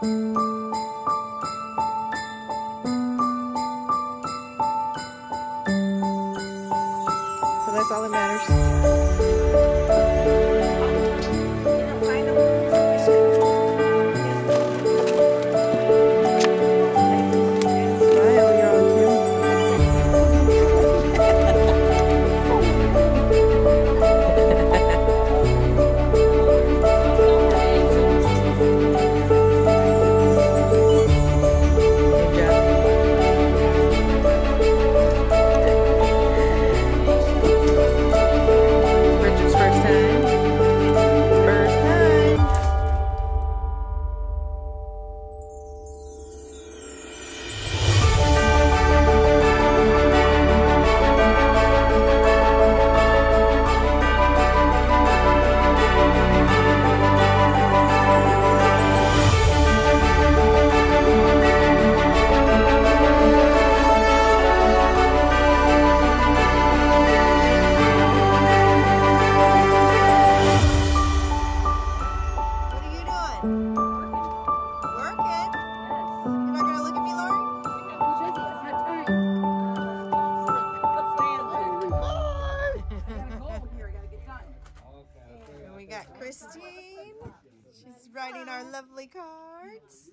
So that's all that matters. Got Christine. She's writing our lovely cards.